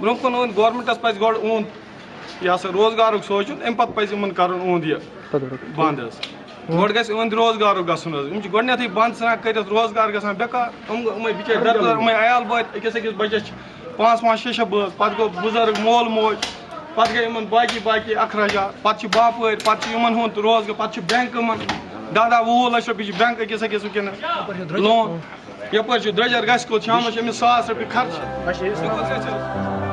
برونٛہہ کُن اوٚن گورمنٹَس پَزِ گۄڈٕ اُہُنٛد یہِ ہسا روزگارُک سونٛچُن، اَمہِ پَتہٕ پَزِ یِمن کَرُن اُہُنٛد یہِ بنٛد حظ۔ گۄڈٕ گژھِ اُہُنٛد روزگارُک گژھُن حظ۔ یِم چھِ گۄڈٕنٮ۪تھٕے بنٛد ژھٕنان کٔرِتھ روزگار گژھان بیکار۔ یِم یِمے بِچٲرۍ عیال بٲژ أکِس أکِس بَچَس چھِ پانٛژھ پانٛژھ شےٚ شےٚ بٲژ پَتہٕ گوٚو بُزرٕگ مول موج، پَتہٕ گٔے یِمن باقٕے باقٕے اخراجات۔ پَتہٕ چھِ باپٲرۍ پَتہٕ چھِ ہُنٛد روزگار، پَتہٕ چھُ بٮ۪نٛک دہ دہ وُہ وُہ لَچھ رۄپیہِ چھِ بٮ۪نٛک أکِس أکِس لون۔ یَپٲرۍ چھُ درٛۄجر گژھِ کوٚت شامَس چھِ أمِس ساس رۄپیہِ خرچہٕ۔